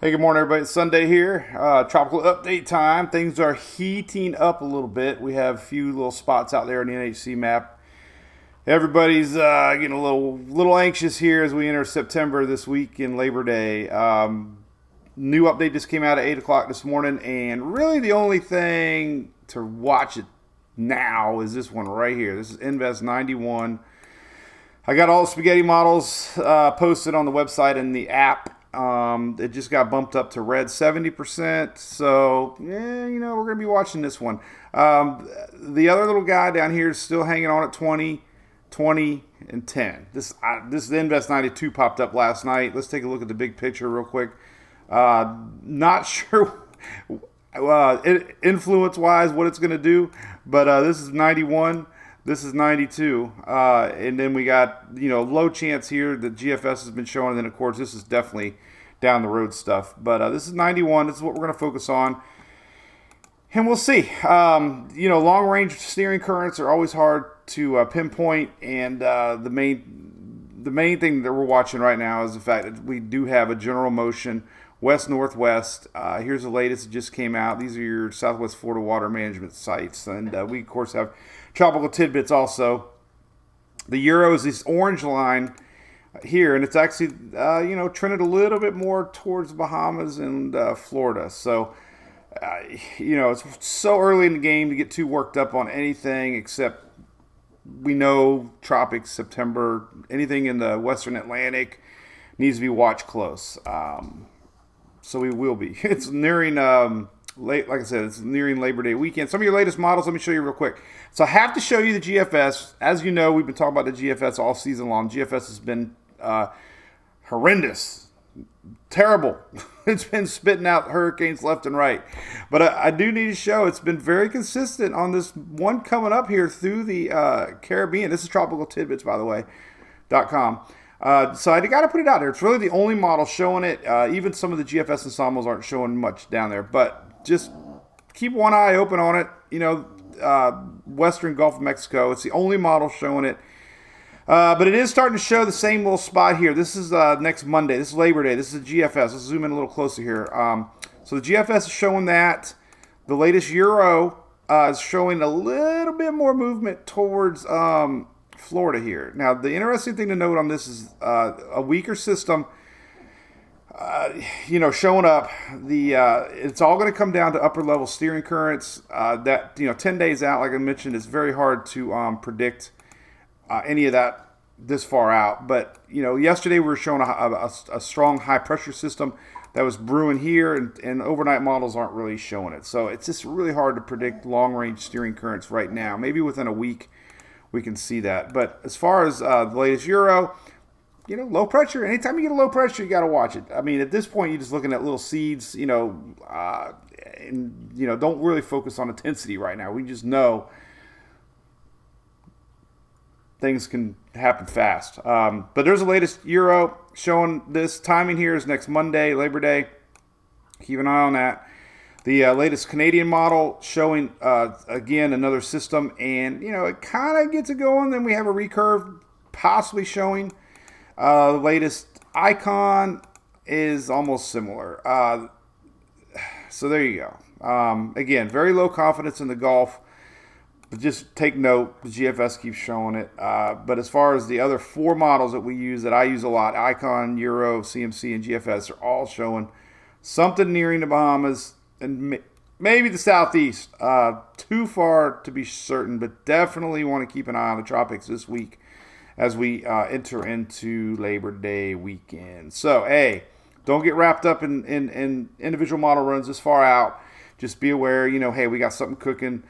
Hey, good morning, everybody. It's Sunday here. Uh, tropical update time. Things are heating up a little bit. We have a few little spots out there on the NHC map. Everybody's uh, getting a little little anxious here as we enter September this week in Labor Day. Um, new update just came out at 8 o'clock this morning, and really the only thing to watch it now is this one right here. This is Invest 91. I got all the spaghetti models uh, posted on the website and the app. Um, it just got bumped up to red 70%. So, yeah, you know, we're going to be watching this one. Um, the other little guy down here is still hanging on at 20, 20, and 10. This, uh, this the Invest 92 popped up last night. Let's take a look at the big picture real quick. Uh, not sure uh, influence wise what it's going to do, but uh, this is 91. This is 92. Uh, and then we got, you know, low chance here that GFS has been showing. And then, of course, this is definitely down the road stuff. But uh, this is 91. This is what we're going to focus on. And we'll see. Um, you know, long range steering currents are always hard to uh, pinpoint. And uh, the main the main thing that we're watching right now is the fact that we do have a general motion west northwest. Uh, here's the latest that just came out. These are your Southwest Florida water management sites, and uh, we of course have tropical tidbits also. The euro is this orange line here, and it's actually uh, you know trended a little bit more towards Bahamas and uh, Florida. So. Uh, you know, it's so early in the game to get too worked up on anything except we know tropics, September, anything in the Western Atlantic needs to be watched close. Um, so we will be. It's nearing um, late, like I said, it's nearing Labor Day weekend. Some of your latest models, let me show you real quick. So I have to show you the GFS. As you know, we've been talking about the GFS all season long. GFS has been uh, horrendous, terrible. it's been spitting out hurricanes left and right. But I, I, do need to show it's been very consistent on this one coming up here through the uh, Caribbean. This is Tropical Tidbits, by the way, dot com. Uh, so I got to put it out there. It's really the only model showing it. Uh, even some of the GFS ensembles aren't showing much down there. But just keep one eye open on it. You know, uh, Western Gulf of Mexico. It's the only model showing it. Uh, but it is starting to show the same little spot here. This is uh, next Monday. This is Labor Day. This is GFS. Let's zoom in a little closer here. Um, so the GFS is showing that. The latest Euro uh, is showing a little bit more movement towards um, Florida here. Now, the interesting thing to note on this is uh, a weaker system. Uh, you know, showing up, the uh, it's all going to come down to upper level steering currents. Uh, that you know, ten days out, like I mentioned, it's very hard to um, predict uh, any of that this far out. But you know, yesterday we were showing a, a, a strong high pressure system that was brewing here, and, and, overnight models aren't really showing it. So it's just really hard to predict long range steering currents right now. Maybe within a week we can see that. But as far as uh, the latest Euro, you know, low pressure. Anytime you get a low pressure, you got to watch it. I mean, at this point, you're just looking at little seeds. You know, uh, and you know, don't really focus on intensity right now. We just know things can happen fast. Um, but there's the latest Euro showing this timing here is next Monday, Labor Day. Keep an eye on that. The uh, latest Canadian model showing, uh, again, another system. And, you know, it kind of gets it going. Then we have a recurve possibly showing. Uh, the latest icon is almost similar. Uh, so there you go. Um, again, very low confidence in the Gulf. But just take note, the GFS keeps showing it. Uh, but as far as the other four models that we use, that I use a lot, Icon, Euro, CMC, and GFS, are all showing something nearing the Bahamas, and maybe the southeast. Uh, too far to be certain, but definitely want to keep an eye on the tropics this week as we uh, enter into Labor Day weekend. So, hey, don't get wrapped up in, in, in, individual model runs this far out. Just be aware, you know, hey, we got something cooking.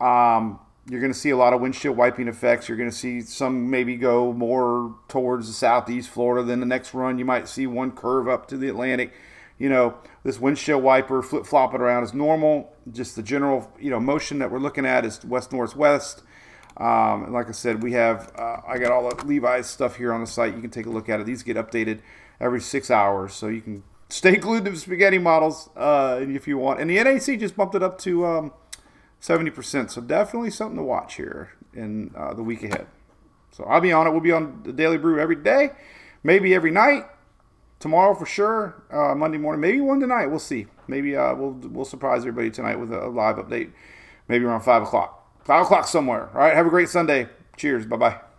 Um, you're going to see a lot of windshield wiping effects. You're going to see some maybe go more towards the southeast Florida. Then the next run, you might see one curve up to the Atlantic you know, this windshield wiper flip flopping around is normal. Just the general, you know, motion that we're looking at is west northwest. Um, and like I said, we have uh, I got all the Levi's stuff here on the site. You can take a look at it. These get updated every six hours, so you can stay glued to the spaghetti models uh, if you want. And the NHC just bumped it up to um, 70%, so definitely something to watch here in uh, the week ahead. So I'll be on it. We'll be on the Daily Brew every day, maybe every night tomorrow for sure. Uh, Monday morning, maybe one tonight. We'll see. Maybe uh, we'll we'll surprise everybody tonight with a live update. Maybe around five o'clock. Five o'clock somewhere. All right. Have a great Sunday. Cheers. Bye bye.